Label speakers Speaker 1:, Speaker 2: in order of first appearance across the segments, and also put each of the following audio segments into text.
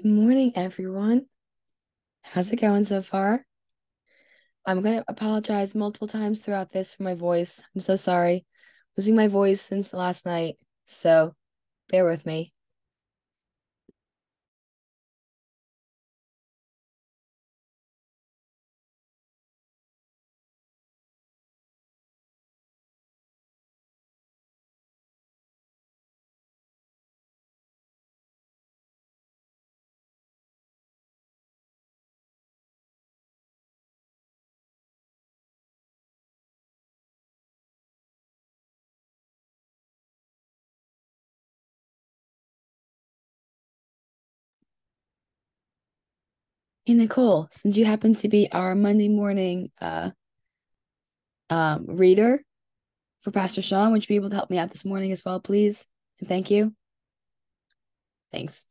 Speaker 1: Good morning, everyone. How's it going so far? I'm going to apologize multiple times throughout this for my voice. I'm so sorry. Losing my voice since last night, so bear with me. Hey, Nicole, since you happen to be our Monday morning uh um reader for Pastor Sean, would you be able to help me out this morning as well, please? And thank you. Thanks.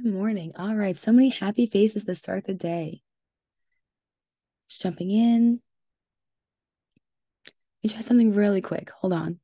Speaker 1: Good morning. All right, so many happy faces to start the day. Just jumping in. Me try something really quick. Hold on.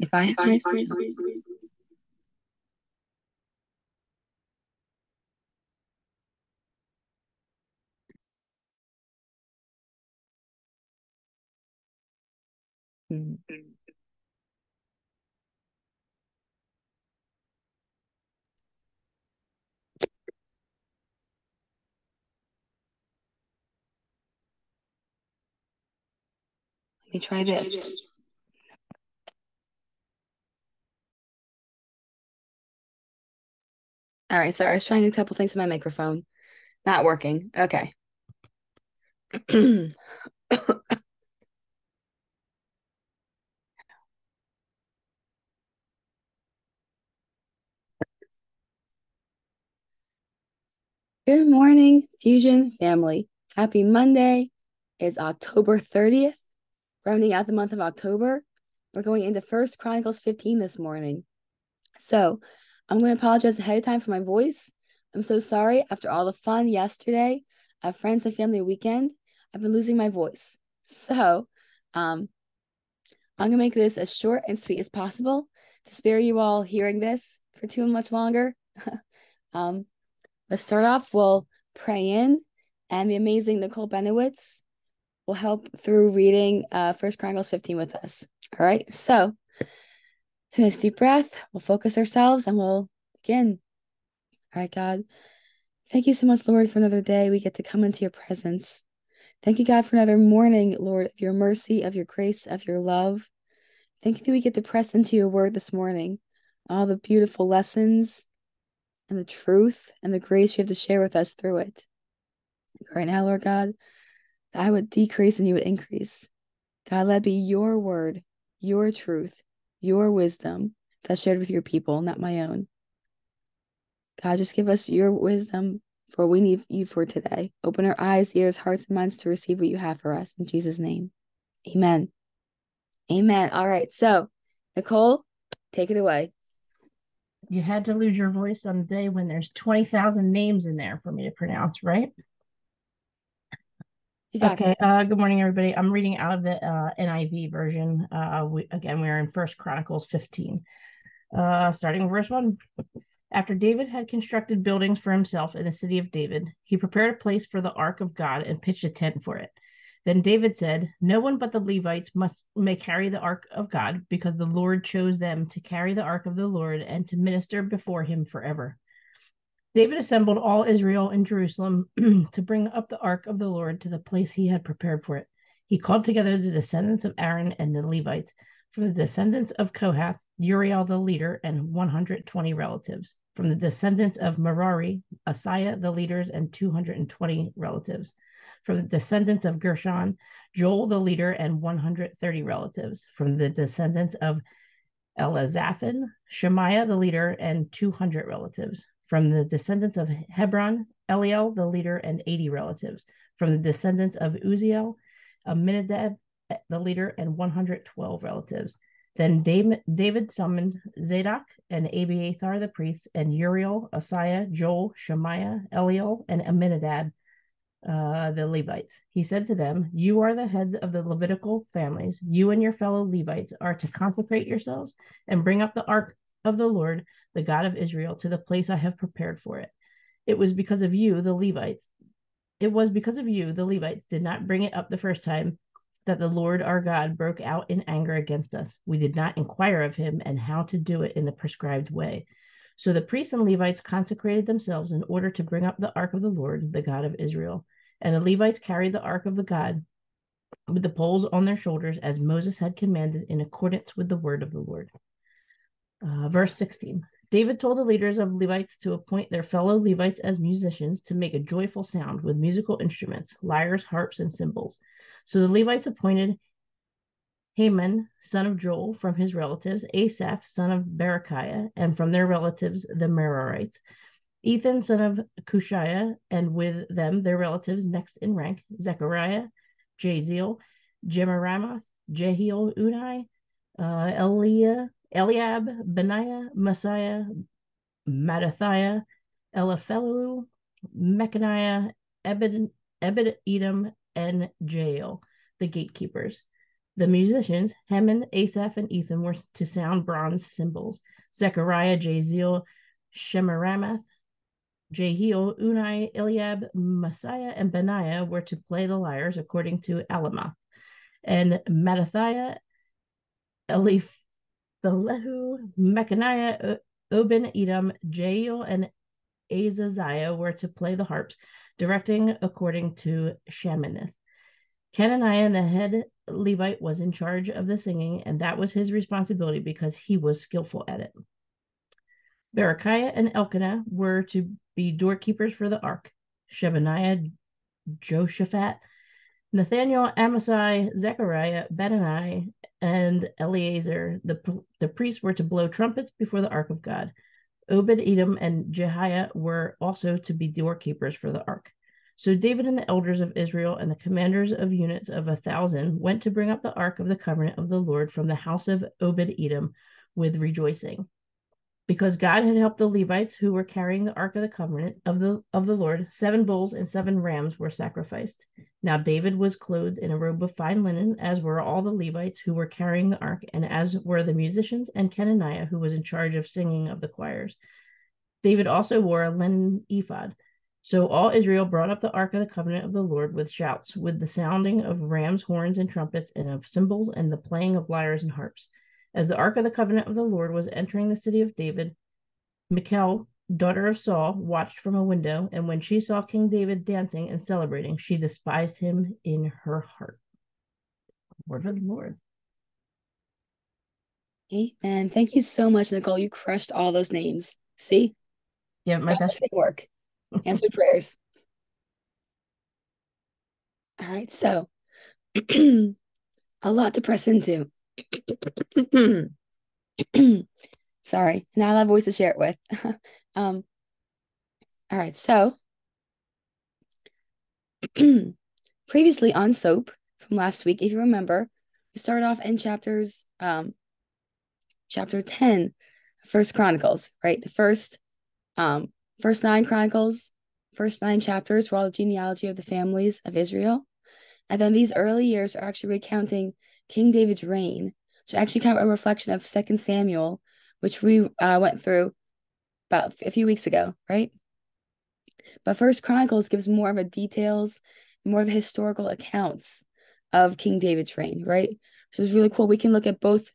Speaker 1: If I have my Hmm. Let me try this. All right, sorry, I was trying a couple things with my microphone. Not working. Okay. Good morning, Fusion family. Happy Monday. It's October 30th, rounding out the month of October. We're going into First Chronicles 15 this morning. So I'm going to apologize ahead of time for my voice. I'm so sorry. After all the fun yesterday at Friends and Family Weekend, I've been losing my voice. So um, I'm going to make this as short and sweet as possible to spare you all hearing this for too much longer. um, let's start off. We'll pray in, and the amazing Nicole Benowitz will help through reading uh, First Chronicles 15 with us. All right. So, take a deep breath. We'll focus ourselves, and we'll begin. All right, God. Thank you so much, Lord, for another day. We get to come into your presence. Thank you, God, for another morning, Lord, of your mercy, of your grace, of your love. Thank you that we get to press into your word this morning, all the beautiful lessons and the truth and the grace you have to share with us through it. Right now, Lord God, I would decrease and you would increase. God, let be your word, your truth, your wisdom that's shared with your people, not my own. God, just give us your wisdom for we need you for today. Open our eyes, ears, hearts, and minds to receive what you have for us. In Jesus' name, amen. Amen. All right. So, Nicole, take it away.
Speaker 2: You had to lose your voice on the day when there's 20,000 names in there for me to pronounce, right? Okay. Uh, good morning, everybody. I'm reading out of the uh, NIV version. Uh, we, again, we are in First Chronicles 15, uh, starting verse one. After David had constructed buildings for himself in the city of David, he prepared a place for the ark of God and pitched a tent for it. Then David said, No one but the Levites must may carry the ark of God, because the Lord chose them to carry the ark of the Lord and to minister before him forever. David assembled all Israel in Jerusalem to bring up the ark of the Lord to the place he had prepared for it. He called together the descendants of Aaron and the Levites, from the descendants of Kohath, Uriel the leader, and 120 relatives. From the descendants of Merari, Asaiah the leaders, and 220 relatives. From the descendants of Gershon, Joel the leader, and 130 relatives. From the descendants of Elizaphan, Shemaiah the leader, and 200 relatives from the descendants of Hebron, Eliel, the leader, and 80 relatives. From the descendants of Uzziel, Amminadab, the leader, and 112 relatives. Then David summoned Zadok and Abiathar the priests, and Uriel, Asaiah, Joel, Shemaiah, Eliel, and Amminadab, uh, the Levites. He said to them, You are the heads of the Levitical families. You and your fellow Levites are to consecrate yourselves and bring up the ark of the Lord the God of Israel, to the place I have prepared for it. It was because of you, the Levites. It was because of you, the Levites, did not bring it up the first time that the Lord our God broke out in anger against us. We did not inquire of him and how to do it in the prescribed way. So the priests and Levites consecrated themselves in order to bring up the ark of the Lord, the God of Israel. And the Levites carried the ark of the God with the poles on their shoulders, as Moses had commanded in accordance with the word of the Lord. Uh, verse 16 David told the leaders of Levites to appoint their fellow Levites as musicians to make a joyful sound with musical instruments, lyres, harps, and cymbals. So the Levites appointed Haman, son of Joel, from his relatives, Asaph, son of Berekiah, and from their relatives, the Merarites, Ethan, son of Cushiah, and with them their relatives next in rank, Zechariah, Jaaziel, Jemiramoth, Jehiel, Unai, uh, Eliah, Eliab, Benaiah, Maaseiah, Mattithiah, Eliphelu, Mechaniah, Ebed, Edom, and Jael, the gatekeepers. The musicians, Heman, Asaph, and Ethan, were to sound bronze cymbals. Zechariah, Jaaziel, Shemiramoth, Jehiel, Unai, Eliab, Maaseiah, and Benaiah were to play the lyres according to Alamoth. And Mattithiah, Eliph, Belehu, Mechaniah, Obin Edom, Jael, and Azaziah were to play the harps, directing according to Sheminith. Kenaniah, the head Levite, was in charge of the singing, and that was his responsibility because he was skillful at it. Berekiah and Elkanah were to be doorkeepers for the ark. Shebaniah, Joshaphat, Nathaniel, Amasai, Zechariah, Benani, and Eleazar, the, the priests, were to blow trumpets before the ark of God. Obed Edom and Jehiah were also to be doorkeepers for the ark. So David and the elders of Israel and the commanders of units of a thousand went to bring up the ark of the covenant of the Lord from the house of Obed Edom with rejoicing because God had helped the Levites who were carrying the ark of the covenant of the of the Lord, seven bulls and seven rams were sacrificed. Now David was clothed in a robe of fine linen, as were all the Levites who were carrying the ark, and as were the musicians and Kenaniah, who was in charge of singing of the choirs. David also wore a linen ephod. So all Israel brought up the ark of the covenant of the Lord with shouts, with the sounding of rams' horns and trumpets, and of cymbals, and the playing of lyres and harps. As the ark of the covenant of the Lord was entering the city of David, Michal, daughter of Saul, watched from a window, and when she saw King David dancing and celebrating, she despised him in her heart. Word of the Lord.
Speaker 1: Amen. Thank you so much, Nicole. You crushed all those names. See?
Speaker 2: Yeah, my
Speaker 1: That's best work. Answered prayers. All right, so a lot to press into. Sorry, now I have a voice to share it with. um, all right, so previously on soap from last week, if you remember, we started off in chapters um chapter 10 first chronicles right the first um first nine chronicles first nine chapters were all the genealogy of the families of israel and then these early years are actually recounting king david's reign which actually kind of a reflection of second samuel which we uh, went through about a few weeks ago right? But first chronicles gives more of a details more of historical accounts of king david's reign right? So it's really cool. We can look at both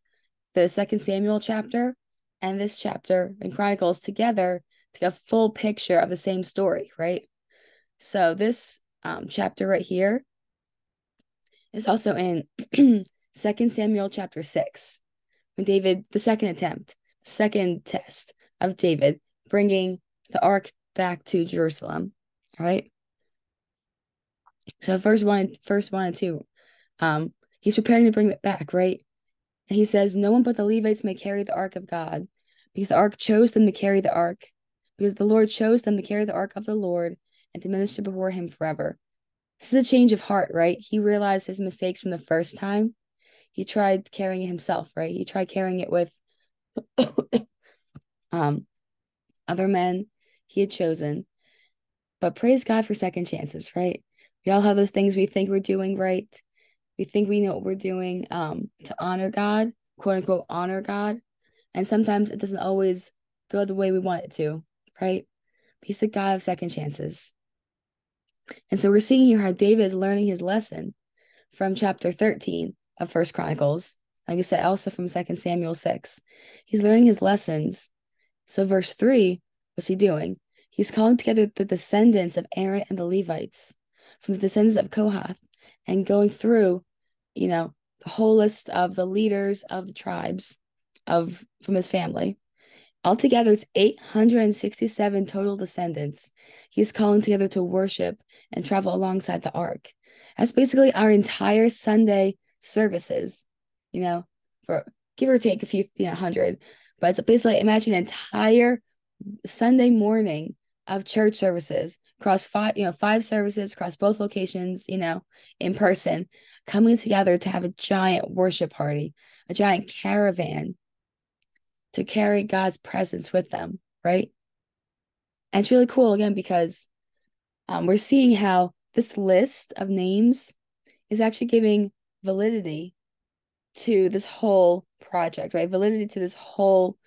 Speaker 1: the second Samuel chapter and this chapter in Chronicles together to get a full picture of the same story, right? So this um, chapter right here is also in second Samuel chapter 6 when David the second attempt, second test of David bringing the ark back to Jerusalem, right? So first one, first one and two, um, he's preparing to bring it back, right? And he says, No one but the Levites may carry the ark of God, because the ark chose them to carry the ark, because the Lord chose them to carry the ark of the Lord and to minister before him forever. This is a change of heart, right? He realized his mistakes from the first time. He tried carrying it himself, right? He tried carrying it with um other men he had chosen. But praise God for second chances, right? We all have those things we think we're doing right we think we know what we're doing um to honor God, quote unquote honor God. And sometimes it doesn't always go the way we want it to, right? He's the God of second chances. And so we're seeing here how David is learning his lesson from chapter 13 of First Chronicles. Like I said, also from Second Samuel 6. He's learning his lessons. So verse 3, what's he doing? He's calling together the descendants of Aaron and the Levites from the descendants of Kohath and going through, you know, the whole list of the leaders of the tribes of from his family. Altogether, it's 867 total descendants. He's calling together to worship and travel alongside the ark. That's basically our entire Sunday services, you know, for give or take a few, you know, hundred. But it's basically imagine an entire Sunday morning of church services across five, you know, five services across both locations, you know, in person, coming together to have a giant worship party, a giant caravan to carry God's presence with them, right? And it's really cool again because um, we're seeing how this list of names is actually giving validity to this whole project, right? Validity to this whole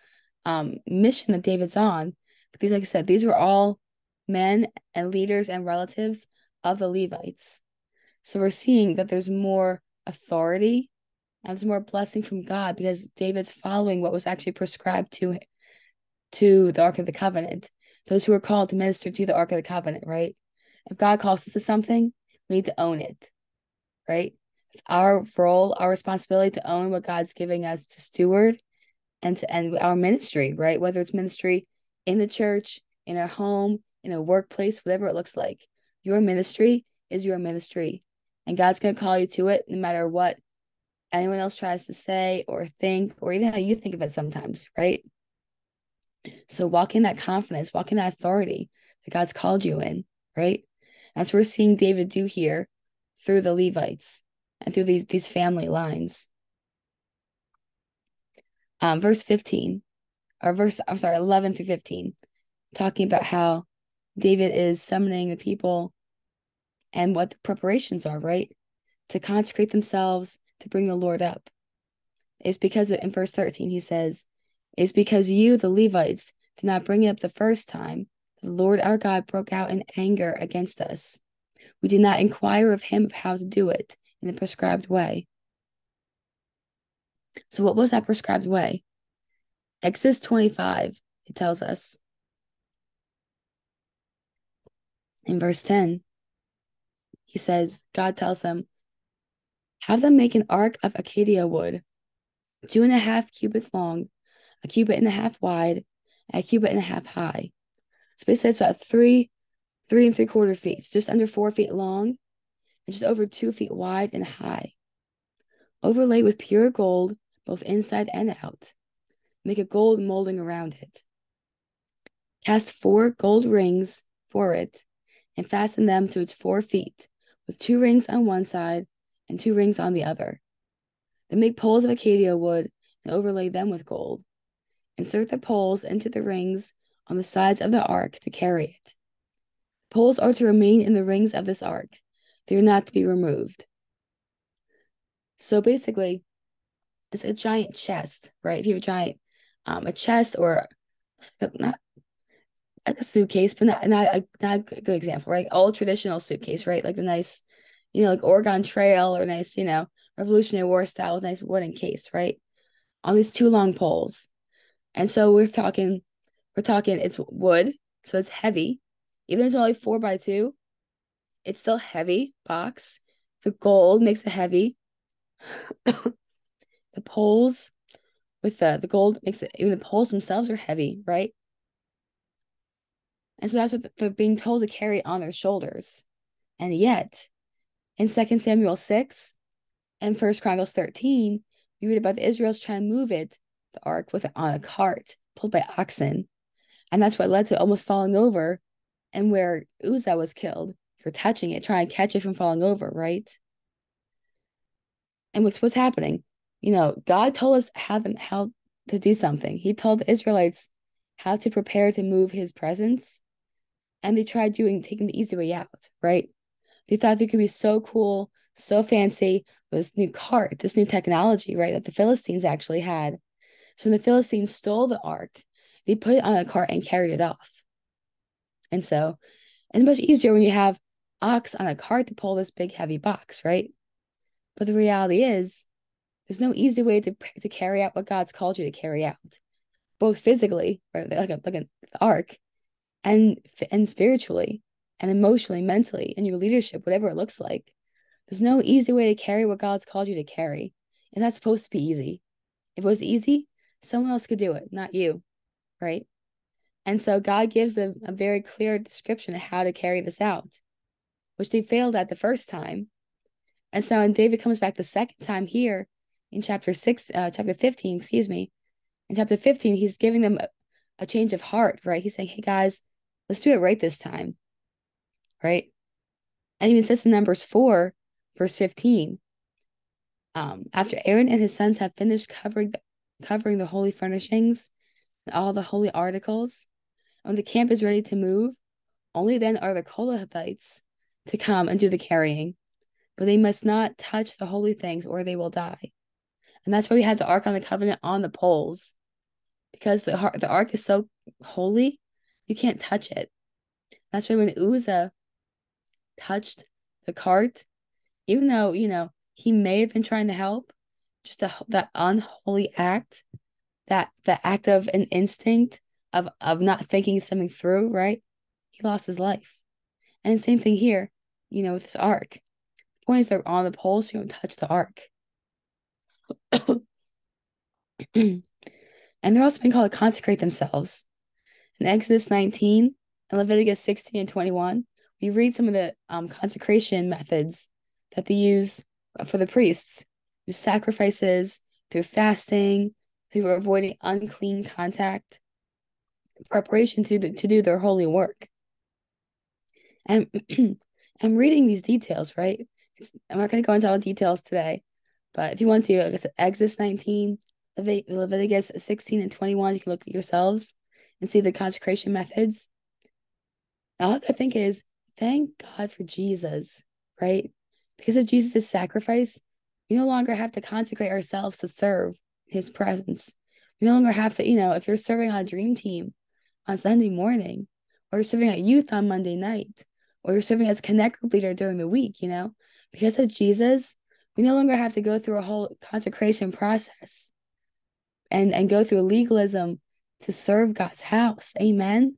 Speaker 1: um, mission that David's on These, like I said, these were all men and leaders and relatives of the Levites. So we're seeing that there's more authority and there's more blessing from God because David's following what was actually prescribed to to the Ark of the Covenant. Those who are called to minister to the Ark of the Covenant, right? If God calls us to something, we need to own it, right? It's our role, our responsibility to own what God's giving us to steward and to end our ministry, right? Whether it's ministry in the church, in our home, in a workplace, whatever it looks like. Your ministry is your ministry. And God's going to call you to it no matter what anyone else tries to say or think, or even how you think of it sometimes, right? So walk in that confidence, walk in that authority that God's called you in, right? That's what we're seeing David do here through the Levites and through these, these family lines. Um, verse 15 or verse, I'm sorry, 11 through 15, talking about how David is summoning the people and what the preparations are, right? To consecrate themselves to bring the Lord up. It's because in verse 13, he says, It's because you, the Levites, did not bring it up the first time. The Lord our God broke out in anger against us. We did not inquire of him of how to do it in the prescribed way. So, what was that prescribed way? Exodus 25, it tells us. In verse 10, he says, God tells them, have them make an ark of acacia wood, two and a half cubits long, a cubit and a half wide, a cubit and a half high. So basically, it's about three, three and three quarter feet, just under four feet long, and just over two feet wide and high. Overlay with pure gold, both inside and out. Make a gold molding around it. Cast four gold rings for it, and fasten them to its four feet, with two rings on one side and two rings on the other. Then make poles of acacia wood and overlay them with gold. Insert the poles into the rings on the sides of the ark to carry it. Poles are to remain in the rings of this ark, they are not to be removed. So basically, it's a giant chest, right? If you have a giant, um, a chest or not a suitcase, but not not a, not a good example, right? Old traditional suitcase, right? Like a nice, you know, like Oregon Trail or nice, you know, Revolutionary War style with nice wooden case, right? On these two long poles. And so we're talking, we're talking, it's wood, so it's heavy. Even though it's only four by two, it's still heavy box. The gold makes it heavy. the poles with the, the gold makes it, even the poles themselves are heavy, right? And so that's what they're being told to carry on their shoulders. And yet, in 2 Samuel 6 and 1 Chronicles 13, we read about the Israels trying to move it, the ark, with it on a cart pulled by oxen. And that's what led to almost falling over and where Uzzah was killed for touching it, trying to catch it from falling over, right? And what's what's happening? You know, God told us how them how to do something. He told the Israelites how to prepare to move his presence. And they tried doing taking the easy way out, right? They thought they could be so cool, so fancy with this new cart, this new technology, right? That the Philistines actually had. So when the Philistines stole the ark, they put it on a cart and carried it off. And so it's much easier when you have ox on a cart to pull this big heavy box, right? But the reality is, there's no easy way to to carry out what God's called you to carry out, both physically, right, like a like an ark, and and spiritually, and emotionally, mentally, and your leadership, whatever it looks like. There's no easy way to carry what God's called you to carry. It's not supposed to be easy. If it was easy, someone else could do it, not you, right? And so God gives them a very clear description of how to carry this out, which they failed at the first time. And so when David comes back the second time here in chapter six, uh, chapter 15, excuse me, in chapter 15, he's giving them a, a change of heart, right? He's saying, hey guys, let's do it right this time, right? And even says in Numbers 4, verse 15, um, after Aaron and his sons have finished covering the, covering the holy furnishings and all the holy articles, when the camp is ready to move, only then are the Kohathites to come and do the carrying. But they must not touch the holy things or they will die. And that's why we had the Ark on the Covenant on the poles. Because the, the Ark is so holy, you can't touch it. That's why when Uzzah touched the cart, even though, you know, he may have been trying to help, just the, that unholy act, that the act of an instinct of of not thinking something through, right? He lost his life. And same thing here, you know, with this ark. The point is they're on the pole, so you don't touch the ark. and they're also being called to consecrate themselves. In Exodus 19 and Leviticus 16 and 21, we read some of the um, consecration methods that they use for the priests through sacrifices, through fasting, through avoiding unclean contact, preparation to do, to do their holy work. And I'm reading these details, right? It's, I'm not going to go into all the details today, but if you want to, like I said, Exodus 19, Leviticus 16 and 21, you can look at yourselves and see the consecration methods. All I think is thank God for Jesus, right? Because of Jesus' sacrifice, we no longer have to consecrate ourselves to serve his presence. We no longer have to, you know, if you're serving on a dream team, on Sunday morning, or serving at youth on Monday night, or you're serving as connect group leader during the week, you know, because of Jesus, we no longer have to go through a whole consecration process and, and go through legalism to serve God's house. Amen.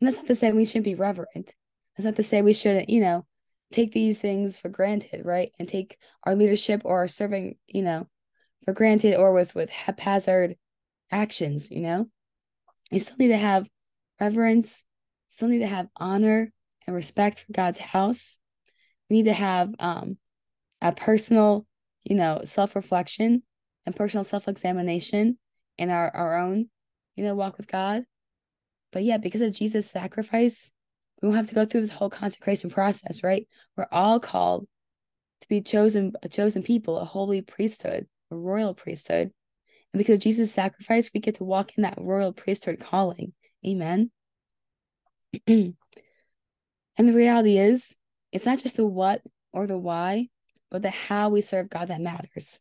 Speaker 1: And that's not to say we shouldn't be reverent. That's not to say we shouldn't, you know, take these things for granted, right? And take our leadership or our serving, you know, for granted or with with haphazard actions, you know? You still need to have reverence, still need to have honor and respect for God's house. We need to have um, a personal, you know, self reflection and personal self examination in our, our own, you know, walk with God. But yeah, because of Jesus' sacrifice, We won't have to go through this whole consecration process, right? We're all called to be chosen, a chosen people, a holy priesthood, a royal priesthood. And because of Jesus' sacrifice, we get to walk in that royal priesthood calling. Amen. and the reality is, it's not just the what or the why, but the how we serve God that matters.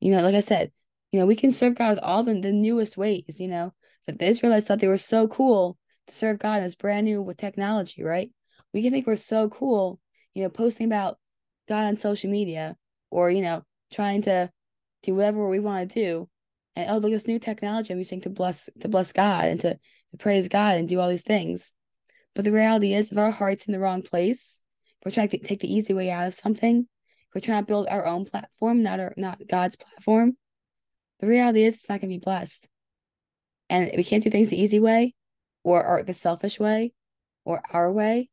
Speaker 1: You know, like I said, you know, we can serve God with all the, the newest ways, you know. But the Israelites thought they were so cool to serve God that's brand new with technology, right? We can think we're so cool, you know, posting about God on social media or, you know, trying to do whatever we want to do. And oh, look, this new technology I'm using to bless to bless God and to, to praise God and do all these things. But the reality is if our heart's in the wrong place, if we're trying to take the easy way out of something, if we're trying to build our own platform, not our not God's platform, the reality is it's not gonna be blessed. And we can't do things the easy way or, or the selfish way or our way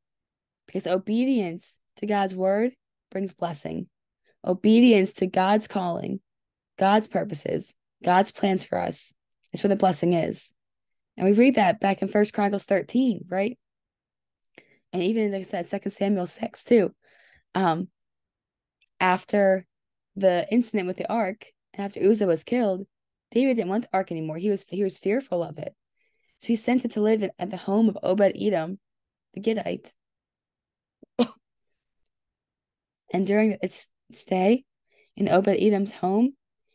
Speaker 1: because obedience to God's word brings blessing. Obedience to God's calling, God's purposes, God's plans for us is where the blessing is. And we read that back in First Chronicles 13, right? And even like I said, Second Samuel 6 too. Um, after the incident with the ark, after Uzzah was killed, David didn't want the ark anymore. He was he was fearful of it. So he sent it to live at the home of Obed Edom, the Gittite. and during its stay in Obed Edom's home,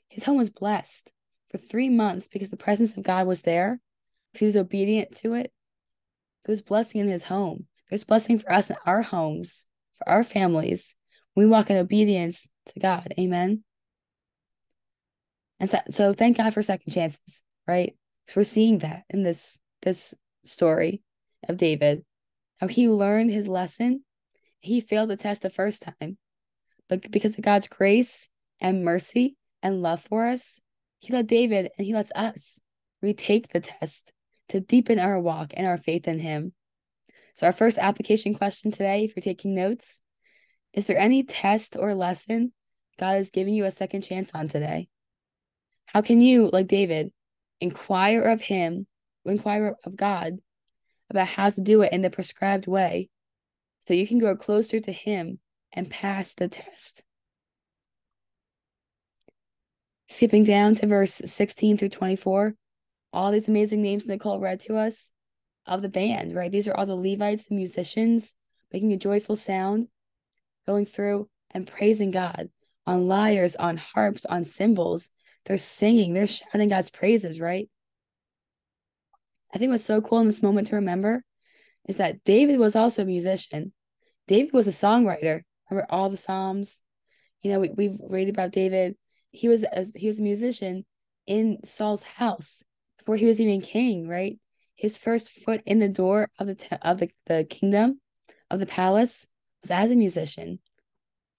Speaker 1: his home was blessed for three months because the presence of God was there, he was obedient to it. There was blessing in his home. There's blessing for us in our homes, for our families. We walk in obedience to God. Amen. And so, so thank God for second chances, right? Because we're seeing that in this this story of David, how he learned his lesson. He failed the test the first time, but because of God's grace and mercy and love for us, he let David and he lets us retake the test to deepen our walk and our faith in him. So, our first application question today, if you're taking notes, is there any test or lesson God is giving you a second chance on today? How can you, like David, inquire of him, inquire of God about how to do it in the prescribed way so you can grow closer to him and pass the test? Skipping down to verse 16 through 24, all these amazing names Nicole read to us of the band, right? These are all the Levites, the musicians, making a joyful sound, going through and praising God on lyres, on harps, on cymbals. They're singing, they're shouting God's praises, right? I think what's so cool in this moment to remember is that David was also a musician. David was a songwriter. Remember all the Psalms? You know, we, we've read about David he was a, he was a musician in Saul's house before he was even king, right? His first foot in the door of the of the, the kingdom of the palace was as a musician.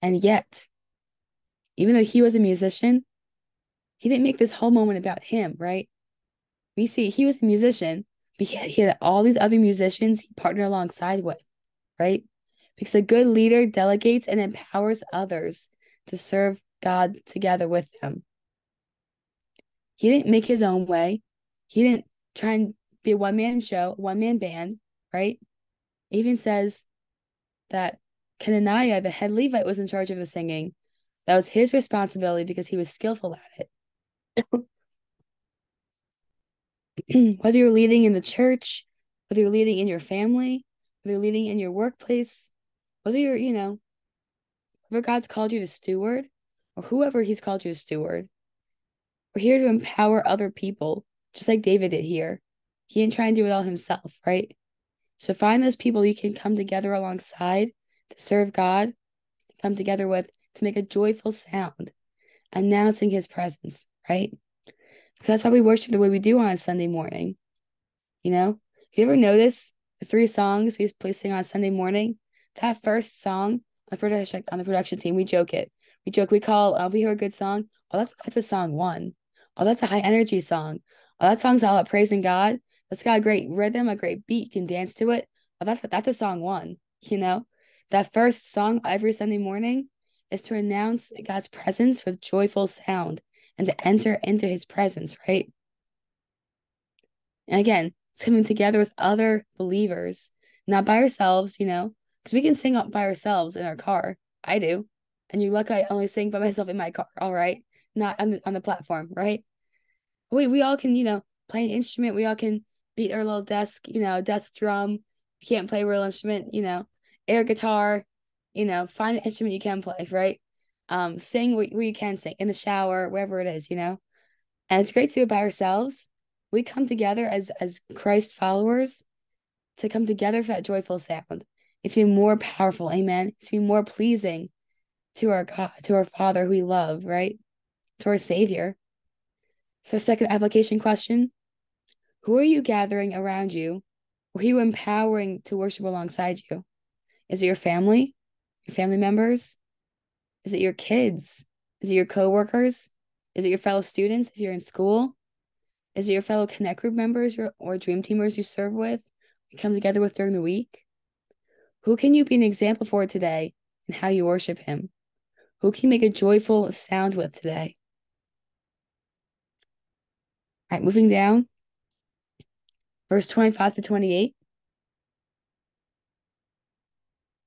Speaker 1: And yet, even though he was a musician, he didn't make this whole moment about him, right? We see he was a musician, but he had all these other musicians he partnered alongside with, right? Because a good leader delegates and empowers others to serve God together with them. He didn't make his own way. He didn't try and be a one man show, one man band, right? Even says that Kenaniah, the head Levite, was in charge of the singing. That was his responsibility because he was skillful at it. whether you're leading in the church, whether you're leading in your family, whether you're leading in your workplace, whether you're, you know, whether God's called you to steward, or whoever he's called you to steward. We're here to empower other people, just like David did here. He didn't try and do it all himself, right? So find those people you can come together alongside to serve God, come together with to make a joyful sound, announcing his presence, right? Because that's why we worship the way we do on a Sunday morning. You know, if you ever notice the three songs we play sing on Sunday morning, that first song on the production on the production team, we joke it we joke, we call, uh, we hear a good song. Oh, that's that's a song one. Oh, that's a high energy song. Oh, that song's all about praising God. That's got a great rhythm, a great beat. You can dance to it. Oh, that's that's a song one. You know, that first song every Sunday morning is to announce God's presence with joyful sound and to enter into His presence, right? And again, it's coming together with other believers not by ourselves, you know, because we can sing up by ourselves in our car. I do. And you're lucky I only sing by myself in my car, all right? Not on the on the platform, right? We we all can, you know, play an instrument. We all can beat our little desk, you know, desk drum. You can't play real instrument, you know, air guitar, you know, find an instrument you can play, right? Um, sing where, you can sing in the shower, wherever it is, you know. And it's great to do it by ourselves. We come together as as Christ followers to come together for that joyful sound. It's be more powerful, amen. It's be more pleasing to our God, to our Father who we love, right? To our Savior. So, second application question Who are you gathering around you? Who are you empowering to worship alongside you? Is it your family, your family members? Is it your kids? Is it your coworkers? Is it your fellow students if you're in school? Is it your fellow Connect group members or dream teamers you serve with, you come together with during the week? Who can you be an example for today in how you worship Him? Who can you make a joyful sound with today? All right, moving down, verse 25 to 28.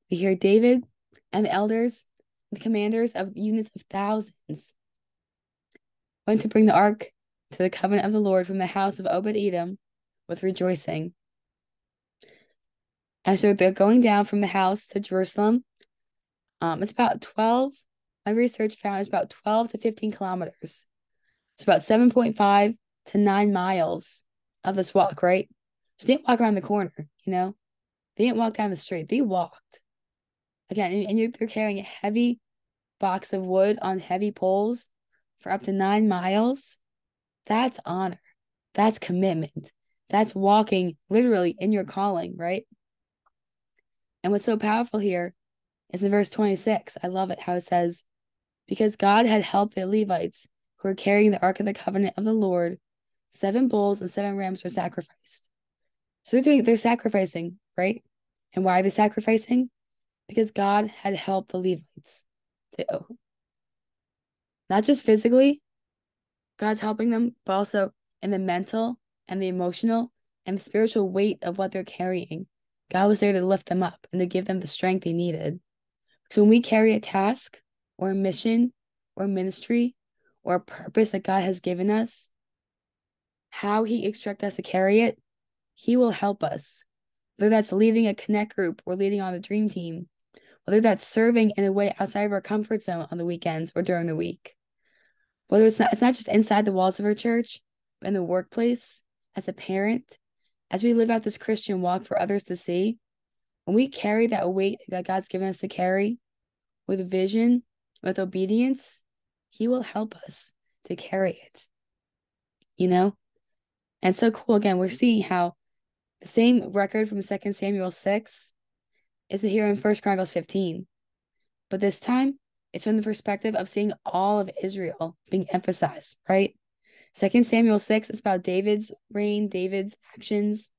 Speaker 1: We hear David and the elders, the commanders of units of thousands, went to bring the ark to the covenant of the Lord from the house of Obed Edom with rejoicing. And so they're going down from the house to Jerusalem. Um, it's about 12, my research found it's about 12 to 15 kilometers. It's about 7.5 to 9 miles of this walk, right? So they didn't walk around the corner, you know? They didn't walk down the street. They walked. Again, and, and you're, they're carrying a heavy box of wood on heavy poles for up to nine miles. That's honor. That's commitment. That's walking literally in your calling, right? And what's so powerful here is in verse 26. I love it how it says, Because God had helped the Levites who were carrying the Ark of the Covenant of the Lord, seven bulls and seven rams were sacrificed. So they're doing they're sacrificing, right? And why are they sacrificing? Because God had helped the Levites to not just physically, God's helping them, but also in the mental and the emotional and the spiritual weight of what they're carrying. God was there to lift them up and to give them the strength they needed. So when we carry a task or a mission or ministry or a purpose that God has given us, how He expects us to carry it, He will help us. Whether that's leading a connect group or leading on the dream team, whether that's serving in a way outside of our comfort zone on the weekends or during the week, whether it's not it's not just inside the walls of our church, but in the workplace, as a parent, as we live out this Christian walk for others to see, when we carry that weight that God's given us to carry with vision, with obedience, He will help us to carry it. You know? And so cool. Again, we're seeing how same record from 2 Samuel 6 is here in 1 Chronicles 15. But this time, it's from the perspective of seeing all of Israel being emphasized, right? Second Samuel 6 is about David's reign, David's actions,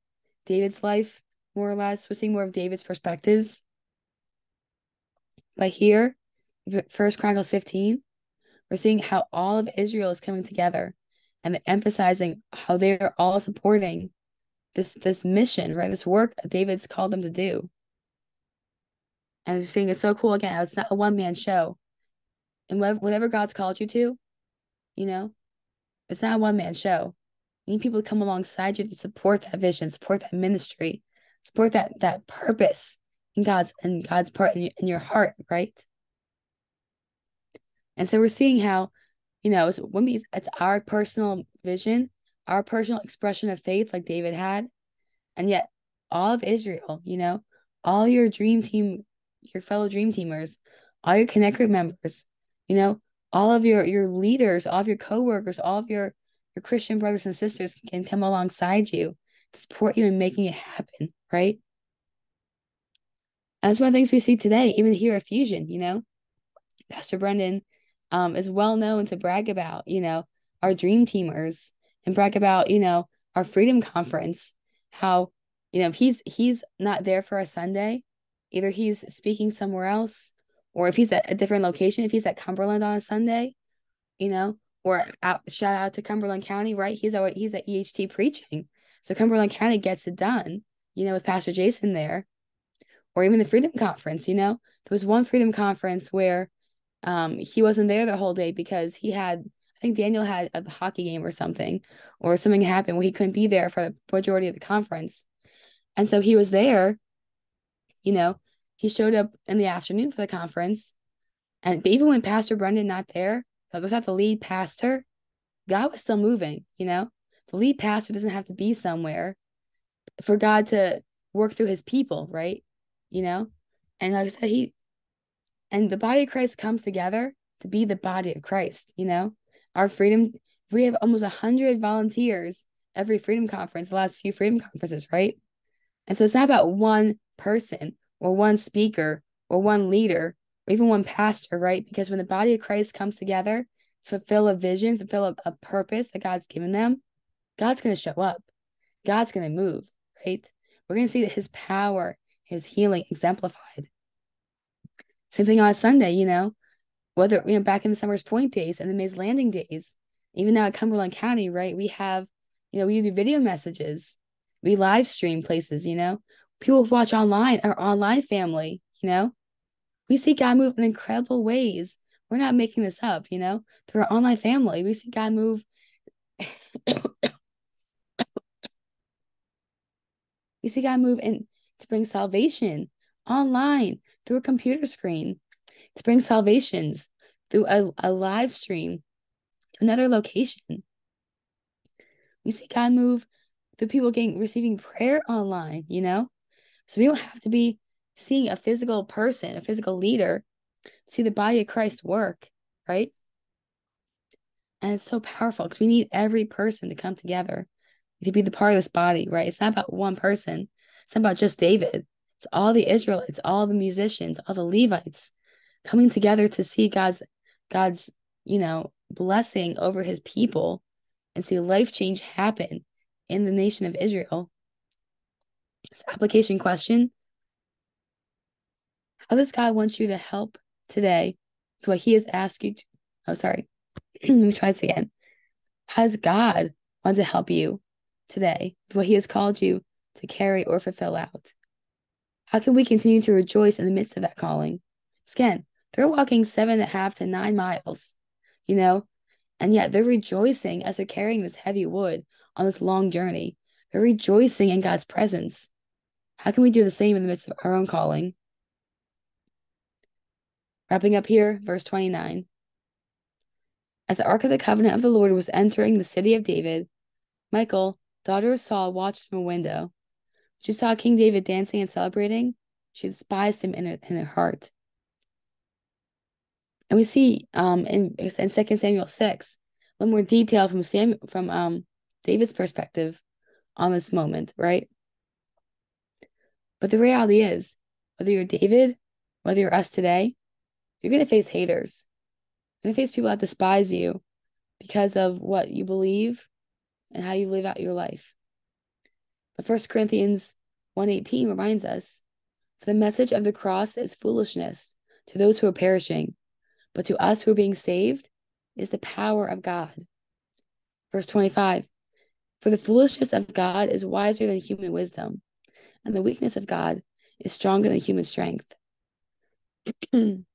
Speaker 1: David's life, more or less. We're seeing more of David's perspectives. But here, First Chronicles 15, we're seeing how all of Israel is coming together and emphasizing how they're all supporting this this mission, right? This work David's called them to do. And we're seeing it's so cool again. It's not a one man show. And whatever God's called you to, you know, it's not a one man show. You need people to come alongside you to support that vision, support that ministry, support that that purpose in God's in God's part in your, in your heart, right? And so we're seeing how, you know, it's when we it's our personal vision, our personal expression of faith, like David had, and yet all of Israel, you know, all your dream team, your fellow dream teamers, all your connect group members, you know, all of your your leaders, all of your coworkers, all of your your Christian brothers and sisters can come alongside you to support you in making it happen, right? And that's one of the things we see today, even here at Fusion, you know. Pastor Brendan um, is well known to brag about, you know, our dream teamers and brag about, you know, our freedom conference, how, you know, if he's he's not there for a Sunday, either he's speaking somewhere else or if he's at a different location, if he's at Cumberland on a Sunday, you know, or out, shout out to Cumberland County, right? He's at he's at EHT preaching, so Cumberland County gets it done, you know, with Pastor Jason there, or even the Freedom Conference, you know, there was one Freedom Conference where um, he wasn't there the whole day because he had, I think Daniel had a hockey game or something, or something happened where he couldn't be there for the majority of the conference. And so he was there, you know, he showed up in the afternoon for the conference. And even when Pastor Brendan not there, like without the lead pastor, God was still moving, you know? The lead pastor doesn't have to be somewhere for God to work through his people, right? You know? And like I said, he and the body of Christ comes together to be the body of Christ, you know? Our freedom, we have almost a hundred volunteers every freedom conference, the last few freedom conferences, right? And so it's not about one person or one speaker or one leader or even one pastor, right? Because when the body of Christ comes together to fulfill a vision, fulfill a, a purpose that God's given them, God's going to show up. God's going to move, right? We're going to see that his power, his healing exemplified. Same thing on Sunday, you know, whether, you know, back in the Somers Point days and the Mays Landing days, even now at Cumberland County, right? We have, you know, we do video messages, we live stream places, you know, people watch online, our online family, you know, we see God move in incredible ways. We're not making this up, you know, through our online family. We see God move. we see God move in to bring salvation online through a computer screen, to bring salvations through a, a live stream to another location. We see God move through people getting receiving prayer online, you know? So we don't have to be seeing a physical person, a physical leader, see the body of Christ work, right? And it's so powerful because we need every person to come together to be the part of this body, right? It's not about one person. It's not about just David. It's all the Israelites, all the musicians, all the Levites coming together to see God's God's, you know, blessing over his people and see life change happen in the nation of Israel. So application question how does God want you to help today to what He has asked you? To, oh, sorry. Let me try this again. Has God want to help you today with what He has called you to carry or fulfill out? How can we continue to rejoice in the midst of that calling? Again, they're walking seven and a half to nine miles, you know, and yet they're rejoicing as they're carrying this heavy wood on this long journey. They're rejoicing in God's presence. How can we do the same in the midst of our own calling? Wrapping up here, verse 29. As the ark of the covenant of the Lord was entering the city of David, Michal, daughter of Saul, watched from a window. She saw King David dancing and celebrating. She despised him in her, in her heart. And we see um in, in 2 Samuel 6, a little more detail from Sam from um David's perspective on this moment, right? But the reality is, whether you're David, whether you're us today, you're going to face haters. You're to face people that despise you because of what you believe and how you live out your life. But First Corinthians 1:18 reminds us, "For the message of the cross is foolishness to those who are perishing, but to us who are being saved is the power of God." Verse 25, "For the foolishness of God is wiser than human wisdom, and the weakness of God is stronger than human strength."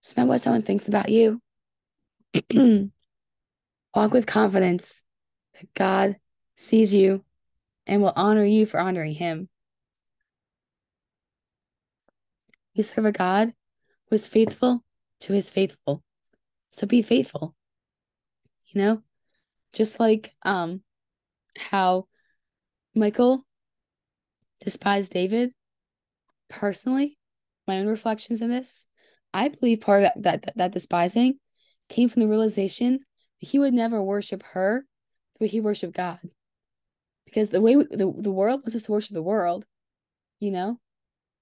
Speaker 1: It's not what someone thinks about you. Walk with confidence that God sees you and will honor you for honoring him. You serve a God is faithful to his faithful. So be faithful. You know, just like um how Michal despised David personally, my own reflections in this, I believe part of that, that, that despising came from the realization that he would never worship her the way he worshiped God. Because the way we, the, the world was us to worship the world, you know,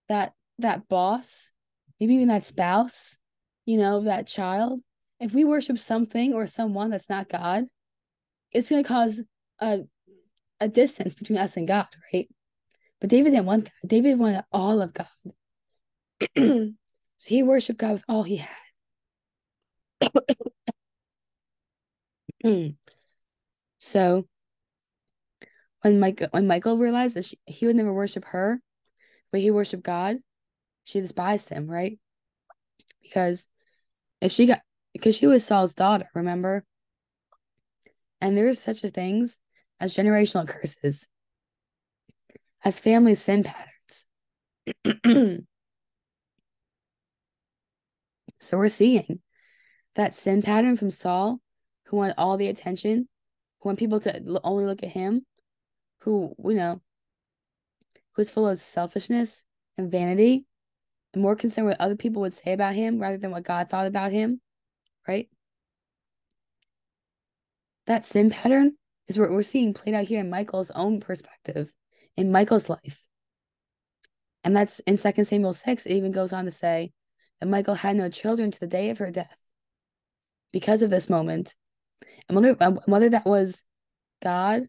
Speaker 1: that that boss, maybe even that spouse, you know, that child, if we worship something or someone that's not God, it's going to cause a a distance between us and God, right? But David didn't want that. David wanted all of God. So he worshiped God with all he had. so when Michal when Michal realized that she, he would never worship her, but he worshiped God, she despised him, right? Because if she got because she was Saul's daughter, remember? And there's such a things as generational curses, as family sin patterns. so we're seeing that sin pattern from Saul, who wanted all the attention, who want people to only look at him, who, you know, who's full of selfishness and vanity, more concerned with what other people would say about him rather than what God thought about him, right? That sin pattern is what we're seeing played out here in Michal's own perspective, in Michal's life. And that's in 2 Samuel 6, it even goes on to say that Michal had no children to the day of her death because of this moment. And whether, whether that was God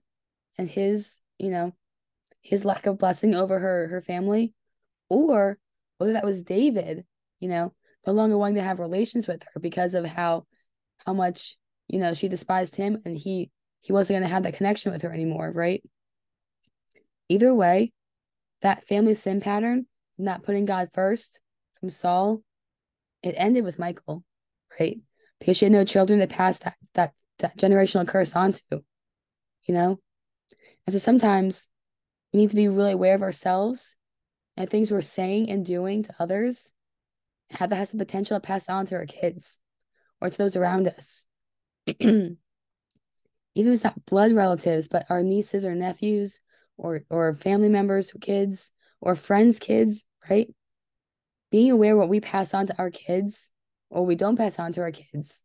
Speaker 1: and his, you know, his lack of blessing over her her family, or whether that was David, you know, no longer wanting to have relations with her because of how how much, you know, she despised him and he he wasn't going to have that connection with her anymore, right? Either way, that family sin pattern, not putting God first from Saul, it ended with Michal, right? Because she had no children to pass that that, that generational curse on to, you know? And so sometimes we need to be really aware of ourselves and things we're saying and doing to others, that has the potential to pass on to our kids or to those around us. Even if it's not blood relatives, but our nieces or nephews or or family members, kids, or friends' kids, right? Being aware what we pass on to our kids or we don't pass on to our kids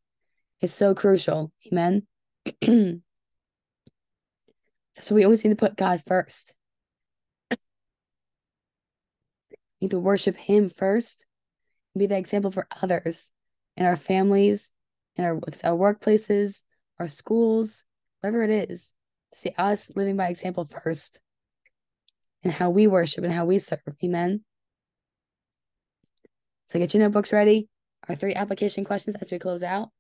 Speaker 1: is so crucial. Amen. so we always need to put God first. Need to worship Him first, be the example for others in our families, in our, our workplaces, our schools, wherever it is. See us living by example first and how we worship and how we serve. Amen. So get your notebooks ready. Our three application questions as we close out.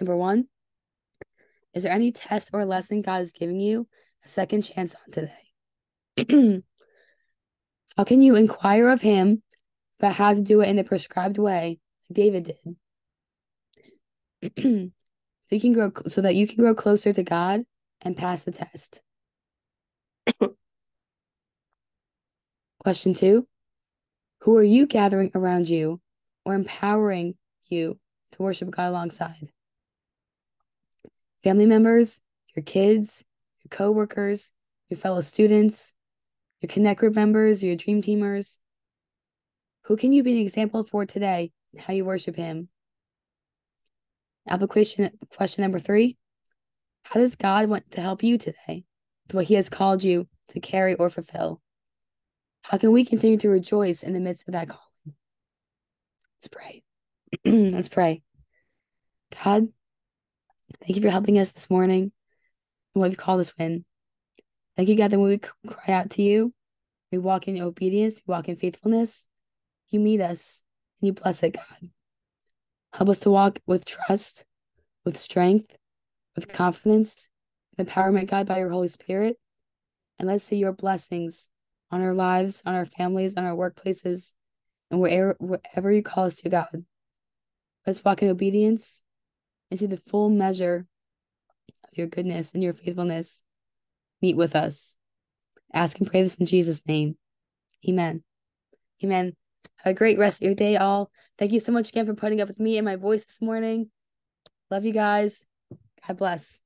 Speaker 1: Number one, is there any test or lesson God is giving you a second chance on today? how can you inquire of him about how to do it in the prescribed way, like David did? so you can grow so that you can grow closer to God and pass the test. Question two Who are you gathering around you or empowering you to worship God alongside? Family members, your kids, your coworkers, your fellow students, your Connect Group members, your Dream Teamers. Who can you be an example for today in how you worship Him? Application question number three How does God want to help you today with what He has called you to carry or fulfill? How can we continue to rejoice in the midst of that calling? Let's pray. Let's pray. God, thank you for helping us this morning and what we call this win. Thank you, God, that when we cry out to you, we walk in obedience, we walk in faithfulness, you meet us and you bless it, God. Help us to walk with trust, with strength, with confidence, with empowerment, God, by your Holy Spirit. And let's see your blessings on our lives, on our families, on our workplaces, and wherever, wherever you call us to, God. Let's walk in obedience and see the full measure of your goodness and your faithfulness meet with us. Ask and pray this in Jesus' name. Amen. Amen. Have a great rest of your day, all. Thank you so much again for putting up with me and my voice this morning. Love you guys. God bless.